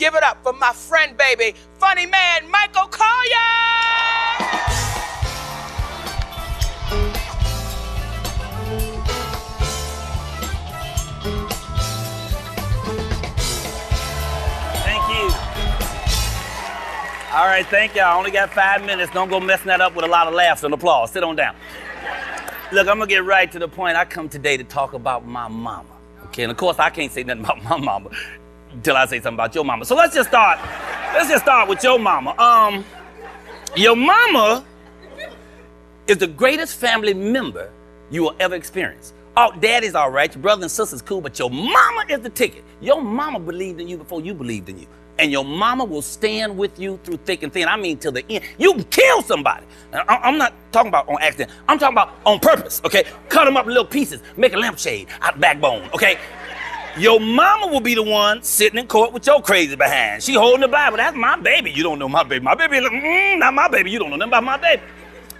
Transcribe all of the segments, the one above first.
Give it up for my friend, baby, funny man, Michael Colyar! Thank you. All right, thank y'all. I only got five minutes. Don't go messing that up with a lot of laughs and applause. Sit on down. Look, I'm gonna get right to the point. I come today to talk about my mama. Okay, and of course I can't say nothing about my mama until I say something about your mama. So let's just start. Let's just start with your mama. Um, your mama is the greatest family member you will ever experience. Oh, daddy's all right, your brother and sister's cool, but your mama is the ticket. Your mama believed in you before you believed in you. And your mama will stand with you through thick and thin. I mean, till the end. You can kill somebody. I- I'm not talking about on accident. I'm talking about on purpose, okay? Cut them up in little pieces. Make a lampshade out the backbone, okay? Your mama will be the one sitting in court with your crazy behind. She holding the Bible. That's my baby. You don't know my baby. My baby, like, mm, not my baby. You don't know nothing about my baby.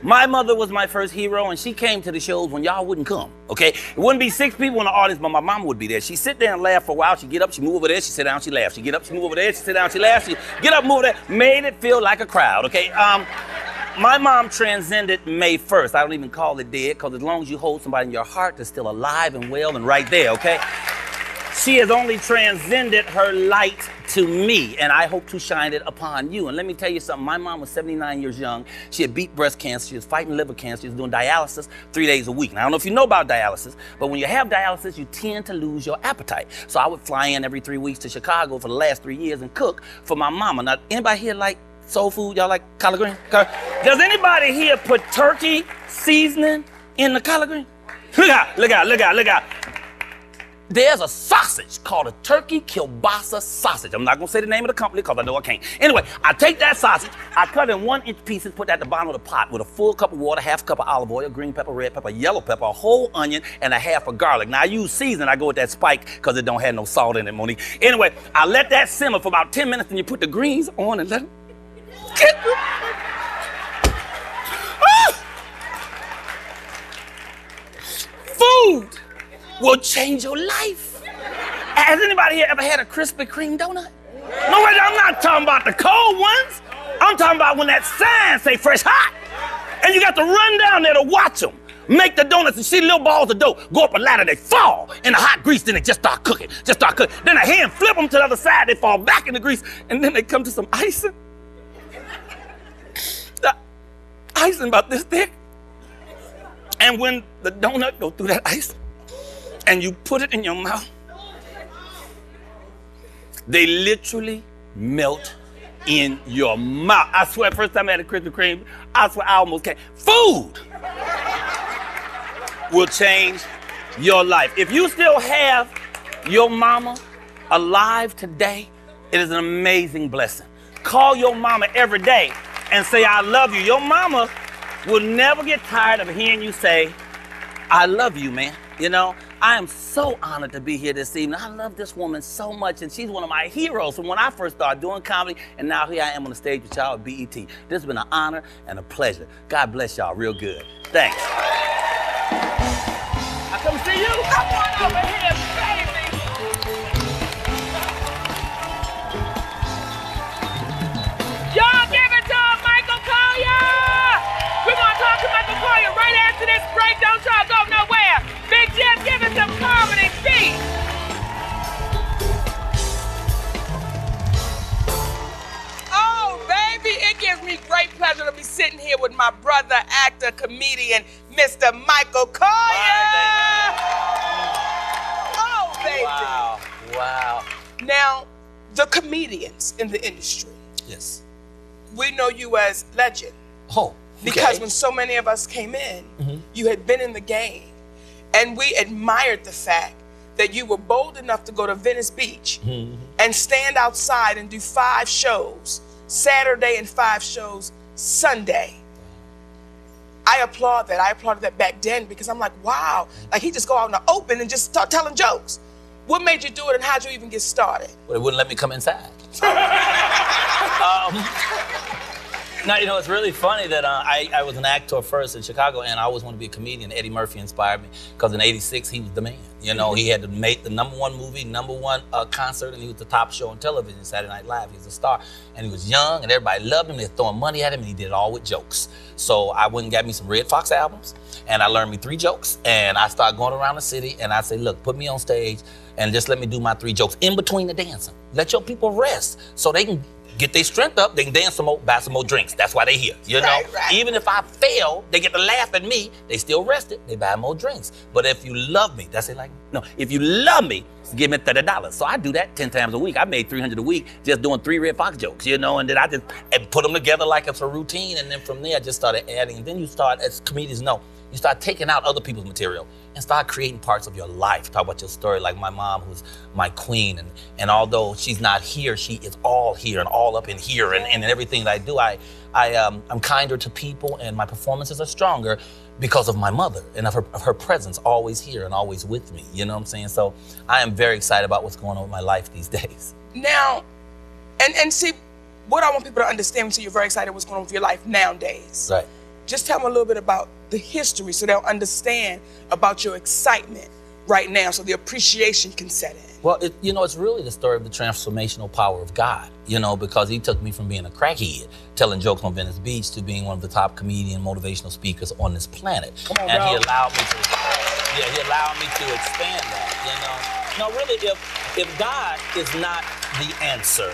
My mother was my first hero, and she came to the shows when y'all wouldn't come. Okay, it wouldn't be six people in the audience, but my mama would be there. She sit there and laugh for a while. She get up, she move over there, she sit down, she laugh. She get up, she move over there, she sit down, she laugh. She get up, move there. Made it feel like a crowd. Okay. Um, my mom transcended May 1st. I don't even call it dead, because as long as you hold somebody in your heart, they're still alive and well and right there. Okay. She has only transcended her light to me, and I hope to shine it upon you. And let me tell you something my mom was 79 years young. She had beat breast cancer, she was fighting liver cancer, she was doing dialysis three days a week. I don't know if you know about dialysis, but when you have dialysis, you tend to lose your appetite. So I would fly in every three weeks to Chicago for the last three years and cook for my mama. Now, anybody here like soul food? Y'all like collard green? Does anybody here put turkey seasoning in the collard green? Look out, look out, look out, look out there's a sausage called a turkey kielbasa sausage. I'm not gonna say the name of the company because I know I can't. Anyway, I take that sausage, I cut it in one inch pieces, put that at the bottom of the pot with a full cup of water, half a cup of olive oil, green pepper, red pepper, yellow pepper, a whole onion, and a half of garlic. Now I use seasoning, I go with that spike because it don't have no salt in it, Monique. Anyway, I let that simmer for about 10 minutes, and you put the greens on and let them Ah! Food will change your life. Has anybody here ever had a Krispy Kreme donut? No, wait, I'm not talking about the cold ones. I'm talking about when that sign say fresh hot. And you got to run down there to watch them. Make the donuts and see little balls of dough go up a ladder, they fall in the hot grease, then they just start cooking, just start cooking. Then a hand flip them to the other side, they fall back in the grease, and then they come to some icing. The icing about this thick. And when the donut go through that ice, and you put it in your mouth, they literally melt in your mouth. I swear, first time I had a Krispy Kreme, I swear I almost came. Food will change your life. If you still have your mama alive today, it is an amazing blessing. Call your mama every day and say, I love you. Your mama will never get tired of hearing you say, I love you, man. You know, I am so honored to be here this evening. I love this woman so much, and she's one of my heroes from when I first started doing comedy, and now here I am on the stage with y'all at BET. This has been an honor and a pleasure. God bless y'all real good. Thanks. I come see you. Come on over here, pleasure to be sitting here with my brother, actor, comedian, Mr. Michael Colyar. Oh, baby. Wow. Wow. Now, the comedians in the industry, Yes. we know you as legend Oh. Okay. because when so many of us came in, mm-hmm. you had been in the game, and we admired the fact that you were bold enough to go to Venice Beach mm-hmm. and stand outside and do five shows Saturday and five shows Sunday. I applaud that. I applauded that back then because I'm like, wow, like he just go out in the open and just start telling jokes. What made you do it and how'd you even get started? But it wouldn't let me come inside. Um, Now, you know, it's really funny that uh, I, I was an actor first in Chicago, and I always wanted to be a comedian. Eddie Murphy inspired me because in '86 he was the man. You know, he had to make the number one movie, number one uh, concert, and he was the top show on television, Saturday Night Live. He was a star, and he was young, and everybody loved him. They were throwing money at him, and he did it all with jokes. So I went and got me some Redd Foxx albums, and I learned me three jokes, and I started going around the city, and I say, look, put me on stage, and just let me do my three jokes in between the dancing. Let your people rest so they can get their strength up, they can dance some more, buy some more drinks. That's why they here. You know, Right, right. even if I fail, they get to laugh at me. They still rested. They buy more drinks. But if you love me, that's it. Like no, if you love me, give me thirty dollars. So I do that ten times a week. I made three hundred a week just doing three Redd Foxx jokes. You know, and then I just and put them together like it's a routine. And then from there, I just started adding. And then you start, as comedians know, you start taking out other people's material and start creating parts of your life. Talk about your story, like my mom, who's my queen, and and although she's not here, she is all here and all up in here, and, and in everything that I do, I I um, I'm kinder to people, and my performances are stronger because of my mother and of her of her presence, always here and always with me. You know what I'm saying? So I am very excited about what's going on with my life these days. Now, and and see, what I want people to understand, so you're very excited what's going on with your life nowadays. Right. Just tell them a little bit about the history so they'll understand about your excitement right now so the appreciation can set in. Well, it, you know, it's really the story of the transformational power of God, you know, because he took me from being a crackhead, telling jokes on Venice Beach, to being one of the top comedian motivational speakers on this planet. On, and he allowed me to, yeah, he allowed me to expand that, you know. No, really, if, if God is not the answer,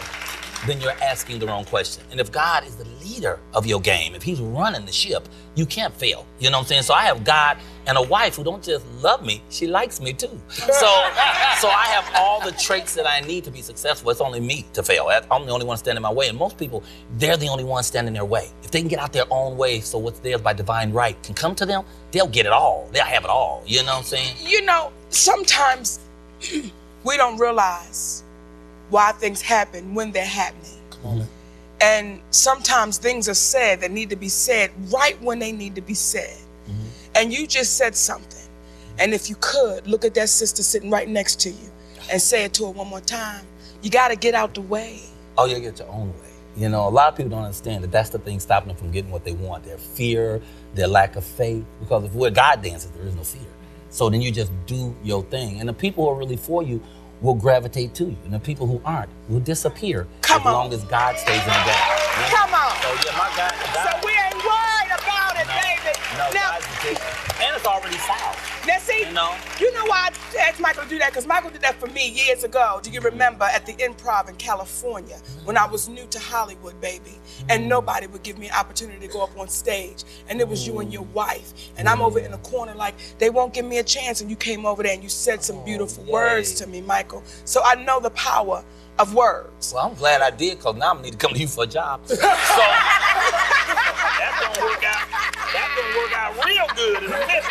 then you're asking the wrong question. And if God is the leader of your game, if he's running the ship, you can't fail. You know what I'm saying? So I have God and a wife who don't just love me, she likes me too. So so I have all the traits that I need to be successful. It's only me to fail. I'm the only one standing in my way. And most people, they're the only ones standing in their way. If they can get out their own way, so what's theirs by divine right can come to them, they'll get it all. They'll have it all. You know what I'm saying? You know, sometimes we don't realize why things happen when they're happening. And sometimes things are said that need to be said right when they need to be said. Mm-hmm. And you just said something. And if you could, look at that sister sitting right next to you and say it to her one more time. You got to get out the way. Oh, you'll get your own way. You know, a lot of people don't understand that that's the thing stopping them from getting what they want. Their fear, their lack of faith. Because if we're God dances, there is no fear. So then you just do your thing. And the people who are really for you will gravitate to you. And the people who aren't will disappear Come as on. long as God stays in the game. You know? Come on. So yeah, my God, God So we ain't worried about it, no, baby. no, now, God's the king. And it's already solved. Now, see, You know? you know why I asked Michael to do that? Because Michael did that for me years ago. Do you remember at the Improv in California when I was new to Hollywood, baby, and nobody would give me an opportunity to go up on stage, and it was you and your wife, and I'm over in the corner like they won't give me a chance, and you came over there and you said some beautiful oh, yay. words to me, Michael. So I know the power of words. Well, I'm glad I did because now I'm need to come to you for a job. So that's gonna work out. That's gonna work out real good in a minute.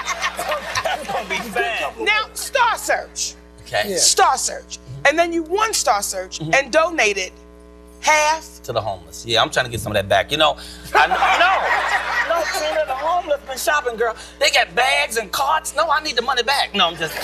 That's gonna be fine. Now, Star Search, Okay. Star Search, and then you won Star Search Mm-hmm. and donated half To the homeless. Yeah, I'm trying to get some of that back. You know, I know. No, Trina, the been shopping, girl. They got bags and carts. No, I need the money back. No, I'm just,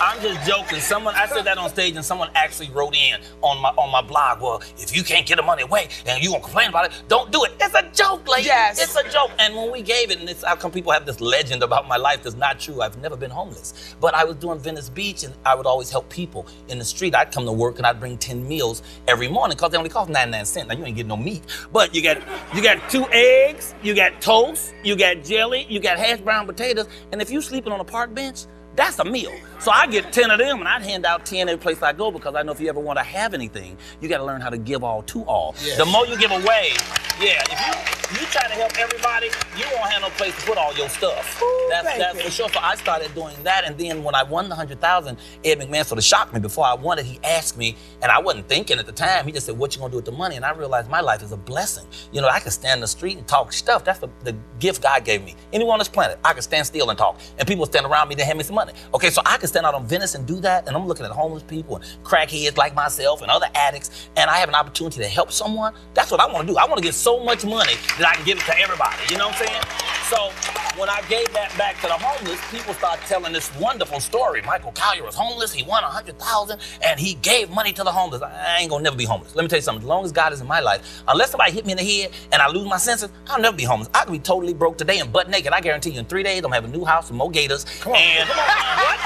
I'm just joking. Someone, I said that on stage, and someone actually wrote in on my on my blog. Well, if you can't get the money away and you gonna complain about it, don't do it. It's a joke, lady. Yes. It's a joke. And when we gave it, and it's how come people have this legend about my life that's not true. I've never been homeless, but I was doing Venice Beach, and I would always help people in the street. I'd come to work and I'd bring ten meals every morning because they only cost 99 cents. Now you ain't getting no meat, but you got you got two eggs, you got toast, you got jelly, you got hash brown potatoes, and if you're sleeping on a park bench, that's a meal. So I get 10 of them and I'd hand out 10 every place I go because I know if you ever want to have anything, you got to learn how to give all to all. The more you give away, yeah, if you you try to help everybody, you won't have no place to put all your stuff. Ooh, that's, that's baby. for sure. So I started doing that. And then when I won the 100,000, Ed McMahon sort of shocked me. Before I won it, he asked me, and I wasn't thinking at the time. He just said, What you gonna do with the money? And I realized my life is a blessing. You know, I can stand in the street and talk stuff. That's the, the gift God gave me. Anyone on this planet, I can stand still and talk. And people stand around me, they hand me some money. Okay, so I can stand out on Venice and do that. And I'm looking at homeless people and crackheads like myself and other addicts, and I have an opportunity to help someone. That's what I wanna do. I wanna get so much money that I can give it to everybody. You know what I'm saying? So when I gave that back to the homeless, people started telling this wonderful story. Michael Colyar was homeless. He won a hundred thousand, and he gave money to the homeless. I ain't gonna never be homeless. Let me tell you something. As long as God is in my life, unless somebody hit me in the head and I lose my senses, I'll never be homeless. I could be totally broke today and butt naked. I guarantee you, in three days, I'm gonna have a new house with more gators. Come on, and come on. What?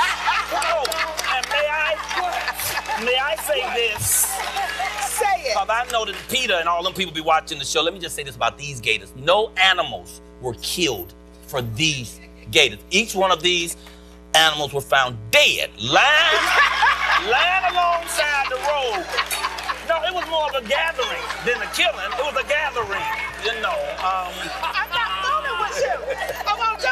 And may I, may I say this? Say it. Because I know that Peter and all them people be watching the show. Let me just say this about these gators. No animals were killed for these gators. Each one of these animals were found dead, lying, lying alongside the road. No, it was more of a gathering than a killing. It was a gathering, you know. Um, I'm not fooling with you. I won't do it. No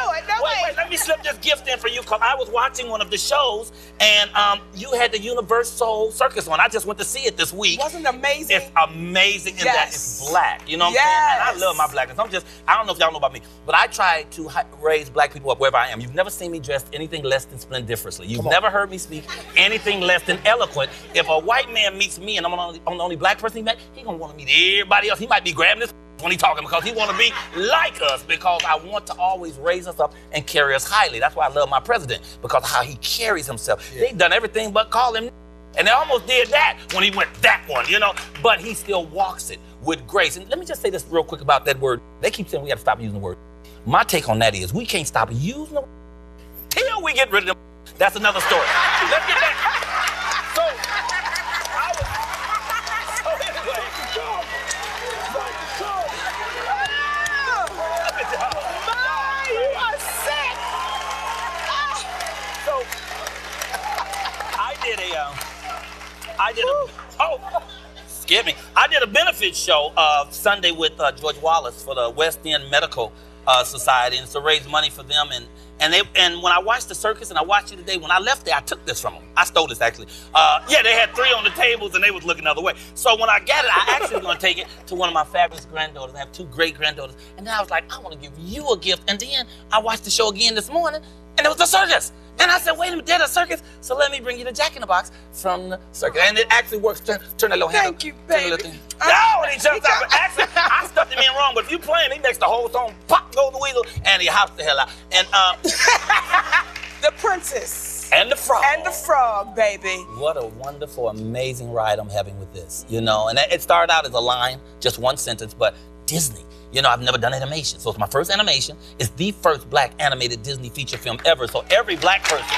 Wait, wait, let me slip this gift in for you because I was watching one of the shows and um, you had the UniverSoul Circus on. I just went to see it this week. Wasn't it amazing? It's amazing in that it's black. You know what I'm saying? And I love my blackness. I'm just, I don't know if y'all know about me, but I try to raise black people up wherever I am. You've never seen me dressed anything less than splendiferously. You've never heard me speak anything less than eloquent. If a white man meets me and I'm the only, I'm the only black person he met, he gonna want to meet everybody else. He might be grabbing this when he talking because he want to be like us because I want to always raise us up and carry us highly. That's why I love my president because of how he carries himself. They done everything but call him and they almost did that when he went that one, you know, but he still walks it with grace. And let me just say this real quick about that word. They keep saying we got to stop using the word. My take on that is we can't stop using the word till we get rid of them. That's another story. Let's get back. So, I was, so anyway, look at y'all. My, you are sick. So, I did a, um, I did a, oh, excuse me. I did a benefit show uh, Sunday with uh, George Wallace for the West End Medical uh, Society, and to raise money for them. And and they and when I watched the circus and I watched it today, when I left there, I took this from them. I stole this actually. Uh, yeah, they had three on the tables and they was looking the other way. So when I got it, I actually was going to take it to one of my fabulous granddaughters. I have two great granddaughters, and then I was like, I want to give you a gift. And then I watched the show again this morning, and it was the circus. And I said, wait a minute, there's a circus. So let me bring you the Jack in the Box from the circus. And it actually works. Turn, turn that little hand Thank you, Turn the little baby. thing. Uh, No, and he jumps out. But actually, I stuffed him in wrong. But if you play him, he makes the whole song pop, go the weasel, and he hops the hell out. And uh, The princess and the frog. and the frog, baby. What a wonderful, amazing ride I'm having with this, you know. And it started out as a line, just one sentence, but Disney. You know, I've never done animation, so it's my first animation. It's the first black animated Disney feature film ever. So every black person,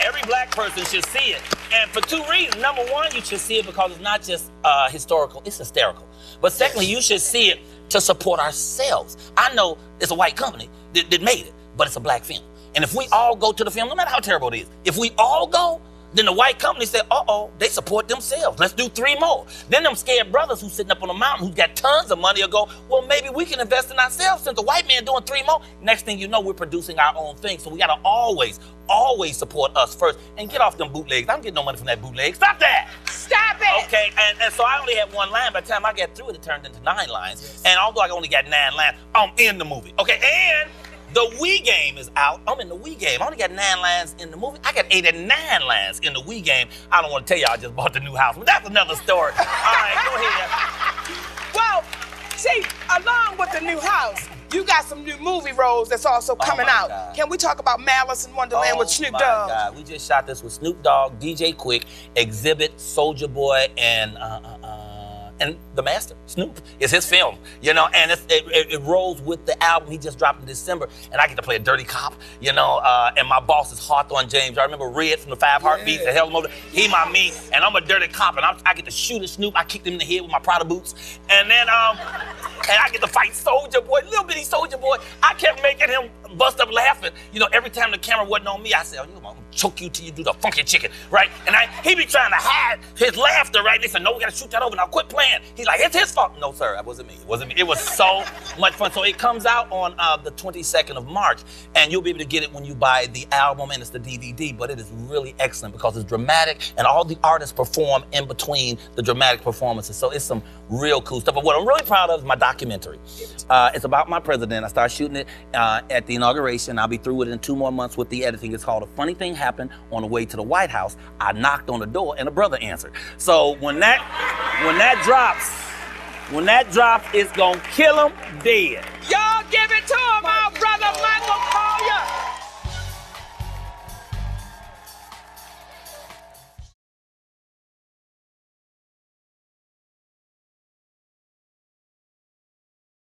every black person should see it. And for two reasons. Number one, you should see it because it's not just uh, historical; it's hysterical. But secondly, you should see it to support ourselves. I know it's a white company that, that made it, but it's a black film. And if we all go to the film, no matter how terrible it is, if we all go, then the white company said, uh oh, they support themselves. Let's do three more. Then them scared brothers who's sitting up on the mountain who's got tons of money will go, well, maybe we can invest in ourselves since the white man doing three more. Next thing you know, we're producing our own thing. So we gotta always, always support us first and get off them bootlegs. I don't get no money from that bootleg. Stop that! Stop it. Okay, and, and so I only had one line. By the time I got through it, it turned into nine lines. And although I only got nine lines, I'm in the movie. Okay, and the Wii game is out. I'm in the Wii game. I only got nine lines in the movie. I got 89 lines in the Wii game. I don't want to tell y'all I just bought the new house, but that's another story. All right, go ahead. Well, see, along with the new house, you got some new movie roles that's also coming Oh out. God. Can we talk about Malice in Wonderland with Oh Snoop my Dogg? God. We just shot this with Snoop Dogg, DJ Quik, Xzibit, Soulja Boy, and uh, uh, uh, and the Master. Snoop is his film, you know, and it's, it, it, it rolls with the album he just dropped in December, and I get to play a dirty cop, you know, uh, and my boss is Hawthorne James. I remember Red from the Five Heartbeats, the Hell Motor. He my me, and I'm a dirty cop, and I'm, I get to shoot at Snoop. I kicked him in the head with my Prada boots, and then um, and I get to fight Soulja Boy, little bitty Soulja Boy. I kept making him bust up laughing. You know, every time the camera wasn't on me, I said, oh, you know, I'm gonna choke you till you do the funky chicken, right? And I, he be trying to hide his laughter, right? They said, no, we gotta shoot that over. Now quit playing. He's like, it's his fault. No, sir, that wasn't me. It wasn't me. It was so much fun. So it comes out on uh, the 22nd of March, and you'll be able to get it when you buy the album and it's the DVD. But it is really excellent because it's dramatic, and all the artists perform in between the dramatic performances. So it's some real cool stuff. But what I'm really proud of is my documentary. Uh, it's about my president. I started shooting it uh, at the inauguration. I'll be through with it in two more months with the editing. It's called A Funny Thing Happened on the Way to the White House. I knocked on the door and a brother answered. So when that when that drops, when that drops, it's gonna kill them dead. Y'all give it to